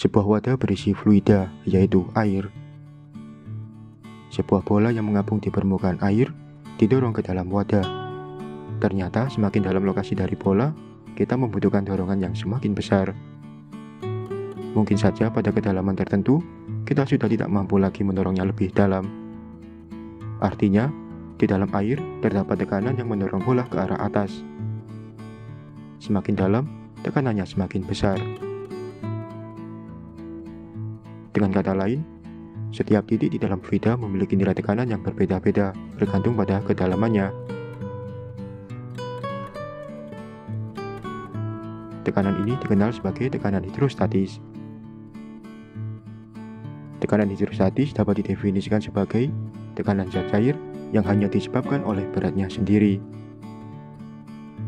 Sebuah wadah berisi fluida, yaitu air. Sebuah bola yang mengapung di permukaan air didorong ke dalam wadah. Ternyata semakin dalam lokasi dari bola, kita membutuhkan dorongan yang semakin besar. Mungkin saja pada kedalaman tertentu, kita sudah tidak mampu lagi mendorongnya lebih dalam. Artinya, di dalam air terdapat tekanan yang mendorong bola ke arah atas. Semakin dalam, tekanannya semakin besar. Dengan kata lain, setiap titik di dalam fluida memiliki nilai tekanan yang berbeda-beda bergantung pada kedalamannya. Tekanan ini dikenal sebagai tekanan hidrostatis. Tekanan hidrostatis dapat didefinisikan sebagai tekanan zat cair yang hanya disebabkan oleh beratnya sendiri.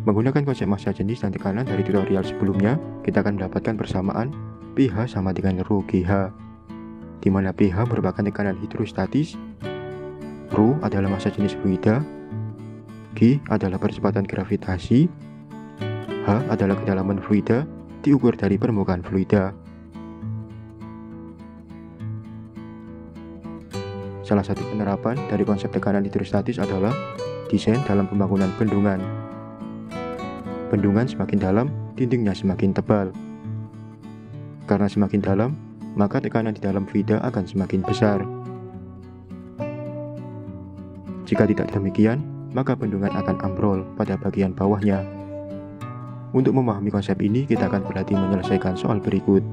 Menggunakan konsep massa jenis dan tekanan dari tutorial sebelumnya, kita akan mendapatkan persamaan pH sama dengan ρ GH, di mana pH merupakan tekanan hidrostatis, ρ adalah massa jenis fluida, G adalah percepatan gravitasi, H adalah kedalaman fluida diukur dari permukaan fluida. Salah satu penerapan dari konsep tekanan hidrostatis adalah desain dalam pembangunan bendungan. Bendungan semakin dalam, dindingnya semakin tebal. Karena semakin dalam, maka tekanan di dalam fluida akan semakin besar. Jika tidak demikian, maka bendungan akan ambrol pada bagian bawahnya. Untuk memahami konsep ini, kita akan berlatih menyelesaikan soal berikut.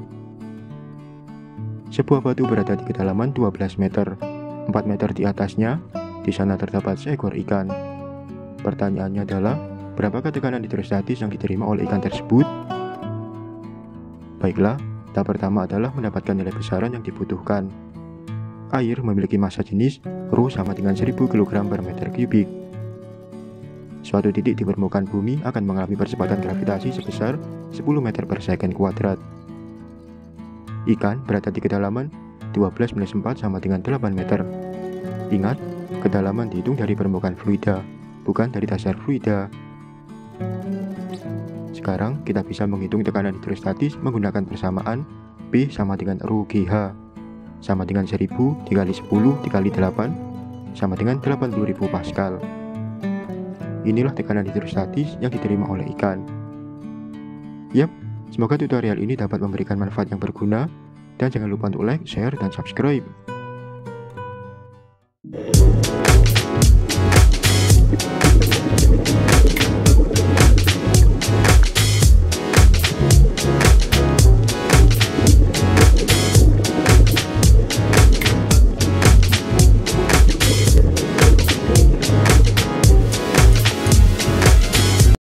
Sebuah batu berada di kedalaman 12 meter. 4 meter di atasnya, di sana terdapat seekor ikan. Pertanyaannya adalah, Berapakah tekanan hidrostatis yang diterima oleh ikan tersebut? Baiklah, tahap pertama adalah mendapatkan nilai besaran yang dibutuhkan. Air memiliki massa jenis ρ sama dengan 1000 kg per meter kubik. Suatu titik di permukaan bumi akan mengalami percepatan gravitasi sebesar 10 meter per second kuadrat. Ikan berada di kedalaman 12 minus 4 sama dengan 8 meter. Ingat, kedalaman dihitung dari permukaan fluida, bukan dari dasar fluida. Sekarang kita bisa menghitung tekanan hidrostatis menggunakan persamaan P sama dengan Rho GH sama dengan 1000 dikali 10 dikali 8 sama dengan 80.000 Pascal. Inilah tekanan hidrostatis yang diterima oleh ikan. Yap, semoga tutorial ini dapat memberikan manfaat yang berguna dan jangan lupa untuk like, share, dan subscribe.